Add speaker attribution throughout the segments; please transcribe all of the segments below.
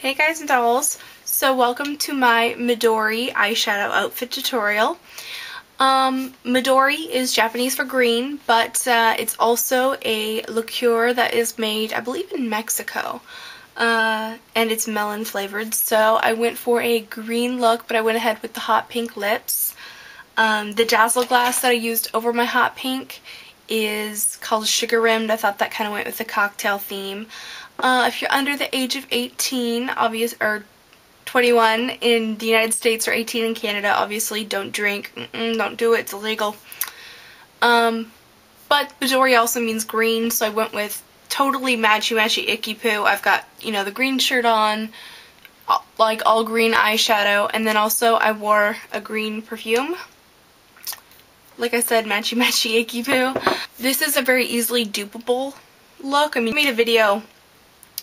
Speaker 1: Hey guys and dolls, so welcome to my Midori eyeshadow outfit tutorial. Um, Midori is Japanese for green, but uh, it's also a liqueur that is made, I believe, in Mexico. Uh, and it's melon flavored, so I went for a green look, but I went ahead with the hot pink lips. Um, the Dazzleglass that I used over my hot pink is called Sugar Rimmed. I thought that kind of went with the cocktail theme. Uh, if you're under the age of 18, obvious or 21 in the United States or 18 in Canada, obviously don't drink. Mm -mm, don't do it. It's illegal. Um, but Midori also means green, so I went with totally matchy matchy icky poo. I've got, you know, the green shirt on, like all green eyeshadow, and then also I wore a green perfume. Like I said, matchy matchy icky poo. This is a very easily dupable look. I mean, I made a video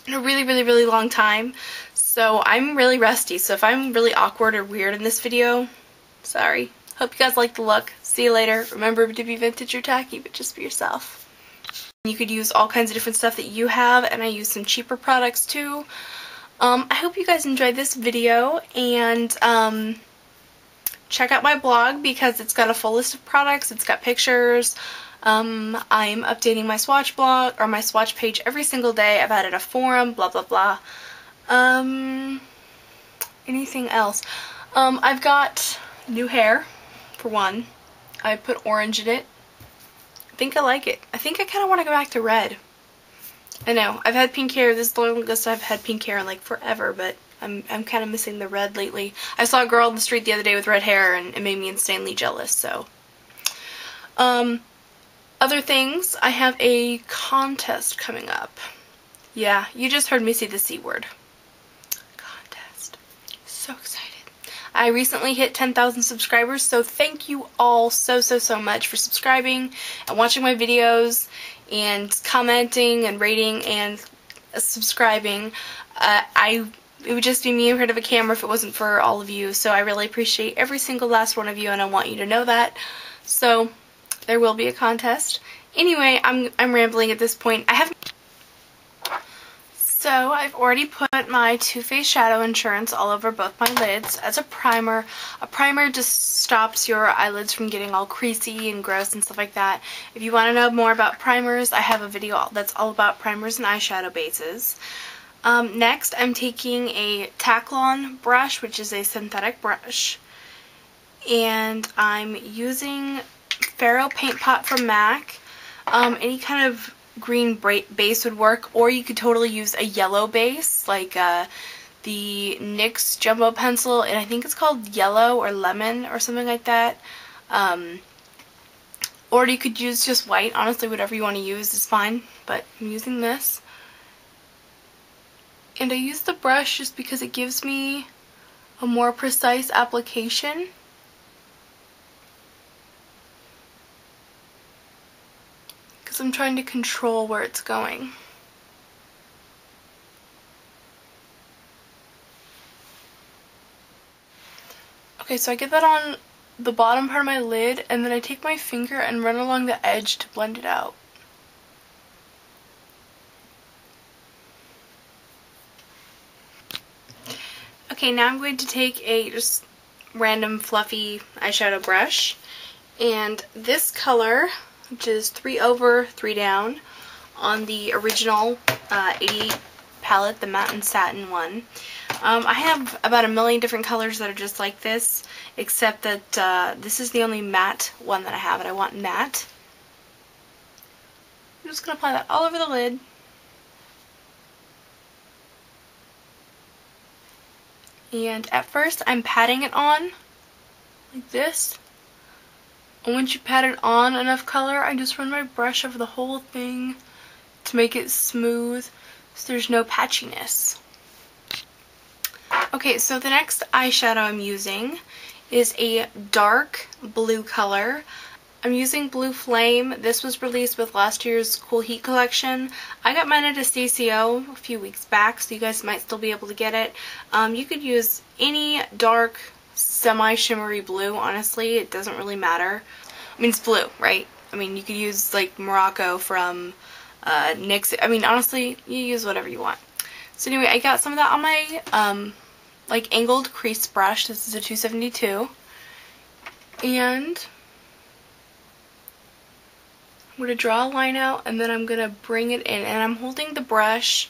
Speaker 1: in a really, really, really long time. So I'm really rusty. So if I'm really awkward or weird in this video, sorry. Hope you guys like the look. See you later. Remember to be vintage or tacky, but just be yourself. You could use all kinds of different stuff that you have, and I use some cheaper products too. Um, I hope you guys enjoyed this video, and um, check out my blog because it's got a full list of products. It's got pictures, um, I'm updating my swatch blog, or my swatch page every single day. I've added a forum, blah blah blah. Um, anything else? Um, I've got new hair, for one. I put orange in it. I think I like it. I think I kind of want to go back to red. I know, I've had pink hair, this is the longest I've had pink hair in like forever, but I'm, I'm kind of missing the red lately. I saw a girl on the street the other day with red hair and it made me insanely jealous, so. Um, other things, I have a contest coming up. Yeah, you just heard me say the C word. Contest. So excited. I recently hit 10,000 subscribers, so thank you all so, so, so much for subscribing and watching my videos and commenting and rating and subscribing. Uh, I it would just be me in front of a camera if it wasn't for all of you, so I really appreciate every single last one of you and I want you to know that. So, there will be a contest. Anyway, I'm, I'm rambling at this point. I have... So, I've already put my Too Faced Shadow Insurance all over both my lids as a primer. A primer just stops your eyelids from getting all creasy and gross and stuff like that. If you want to know more about primers, I have a video that's all about primers and eyeshadow bases. Um, next, I'm taking a Taklon brush, which is a synthetic brush, and I'm using Pharaoh Paint Pot from MAC. Um, any kind of green base would work, or you could totally use a yellow base, like uh, the NYX Jumbo Pencil, and I think it's called Yellow or Lemon or something like that. Um, or you could use just white. Honestly, whatever you want to use is fine, but I'm using this. And I use the brush just because it gives me a more precise application. because I'm trying to control where it's going. Okay, so I get that on the bottom part of my lid, and then I take my finger and run along the edge to blend it out. Okay, now I'm going to take a just random fluffy eyeshadow brush, and this color which is 3 over, 3 down on the original uh, 88 palette, the Matte and Satin one. Um, I have about a million different colors that are just like this, except that uh, this is the only matte one that I have, and I want matte. I'm just going to apply that all over the lid. And at first I'm patting it on like this. And once you pat it on enough color, I just run my brush over the whole thing to make it smooth so there's no patchiness. Okay, so the next eyeshadow I'm using is a dark blue color. I'm using Blue Flame. This was released with last year's Cool Heat collection. I got mine at a CCO a few weeks back, so you guys might still be able to get it. Um, you could use any dark semi-shimmery blue, honestly. It doesn't really matter. I mean, it's blue, right? I mean, you could use, like, Morocco from uh, NYX. I mean, honestly, you use whatever you want. So anyway, I got some of that on my um, like angled crease brush. This is a 272. And I'm going to draw a line out and then I'm going to bring it in. And I'm holding the brush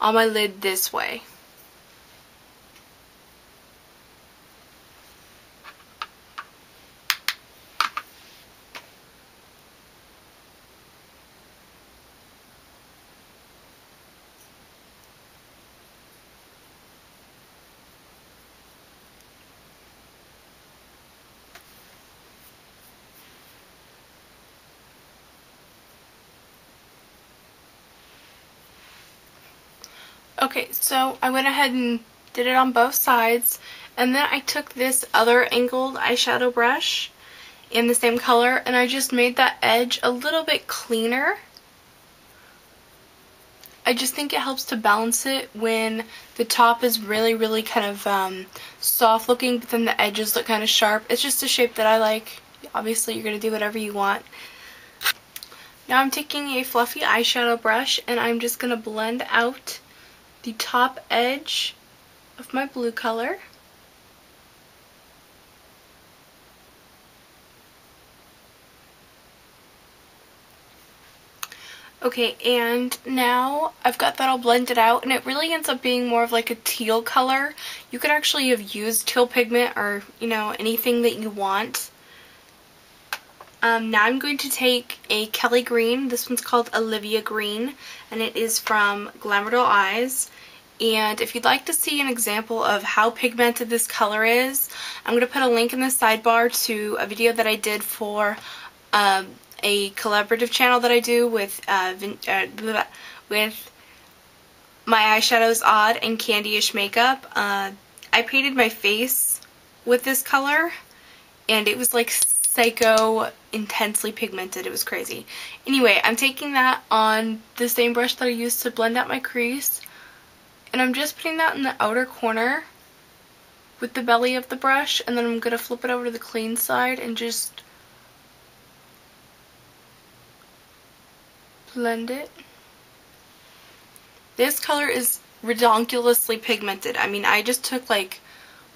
Speaker 1: on my lid this way. Okay, so I went ahead and did it on both sides. And then I took this other angled eyeshadow brush in the same color and I just made that edge a little bit cleaner. I just think it helps to balance it when the top is really, really kind of um, soft looking, but then the edges look kind of sharp. It's just a shape that I like. Obviously, you're going to do whatever you want. Now I'm taking a fluffy eyeshadow brush and I'm just going to blend out the top edge of my blue color. Okay, and now I've got that all blended out, and it really ends up being more of like a teal color. You could actually have used teal pigment or, you know, anything that you want. Um, now I'm going to take a Kelly Green. This one's called Olivia Green, and it is from Glamour Doll Eyes. And if you'd like to see an example of how pigmented this color is, I'm going to put a link in the sidebar to a video that I did for um, a collaborative channel that I do with uh, uh, with my eyeshadows odd and candyish makeup. Uh, I painted my face with this color and it was like psycho intensely pigmented. It was crazy. Anyway, I'm taking that on the same brush that I used to blend out my crease and I'm just putting that in the outer corner with the belly of the brush and then I'm going to flip it over to the clean side and just blend it. This color is redonkulously pigmented. I mean, I just took like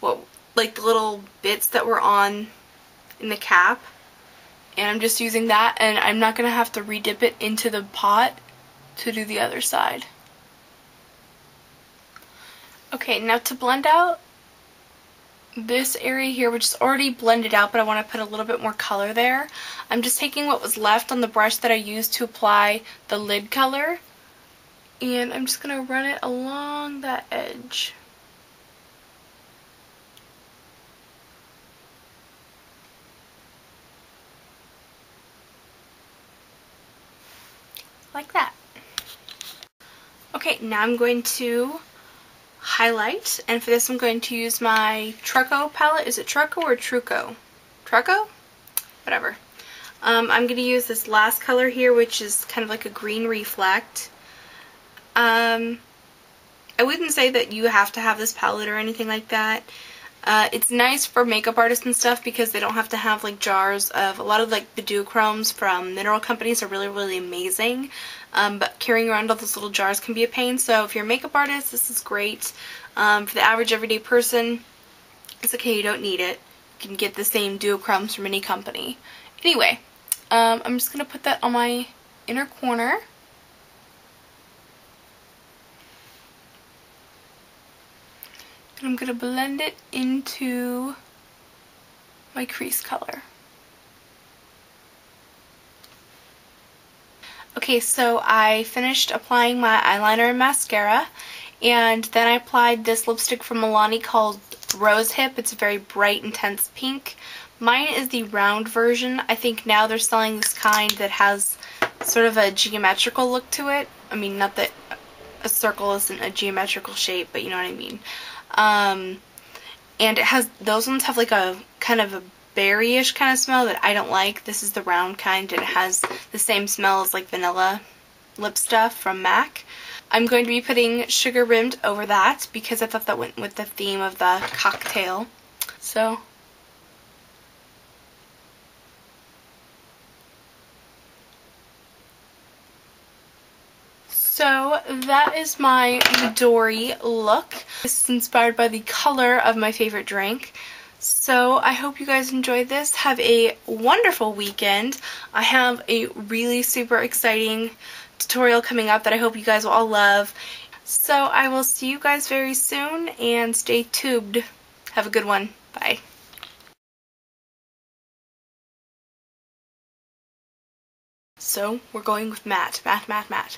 Speaker 1: what like the little bits that were on in the cap and I'm just using that and I'm not going to have to redip it into the pot to do the other side. Okay, now to blend out this area here, which is already blended out, but I want to put a little bit more color there. I'm just taking what was left on the brush that I used to apply the lid color, and I'm just going to run it along that edge. Like that. Okay, now I'm going to highlight. And for this I'm going to use my Trucco palette. Is it Trucco or Trucco? Trucco? Whatever. Um, I'm going to use this last color here, which is kind of like a green reflect. Um, I wouldn't say that you have to have this palette or anything like that. Uh, it's nice for makeup artists and stuff because they don't have to have like jars of a lot of like the duochromes from mineral companies are really really amazing. Um, but carrying around all those little jars can be a pain. So if you're a makeup artist this is great. Um, for the average everyday person it's okay. You don't need it. You can get the same duochromes from any company. Anyway um, I'm just gonna put that on my inner corner And I'm going to blend it into my crease color. Okay, so I finished applying my eyeliner and mascara, and then I applied this lipstick from Milani called Rose Hip. It's a very bright, intense pink. Mine is the round version. I think now they're selling this kind that has sort of a geometrical look to it. I mean, not that a circle isn't a geometrical shape, but you know what I mean. Um, and it has, those ones have like a kind of a berryish kind of smell that I don't like. This is the round kind and it has the same smell as like vanilla lip stuff from MAC. I'm going to be putting Sugar Rimmed over that because I thought that went with the theme of the cocktail. So So that is my Midori look. This is inspired by the color of my favorite drink. So I hope you guys enjoyed this. Have a wonderful weekend. I have a really super exciting tutorial coming up that I hope you guys will all love. So I will see you guys very soon and stay tubed. Have a good one. Bye. So we're going with matte, matte, matte, matte,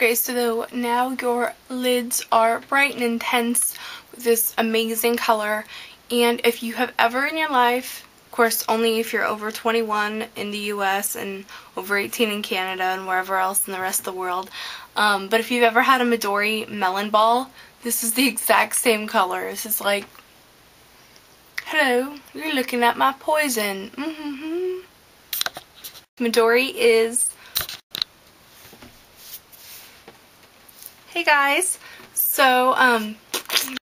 Speaker 1: Okay, so now your lids are bright and intense with this amazing color. And if you have ever in your life, of course only if you're over 21 in the US and over 18 in Canada and wherever else in the rest of the world, um, but if you've ever had a Midori melon ball, this is the exact same color. This is like, hello, you're looking at my poison. Mm -hmm. Midori is Hey guys! So, um,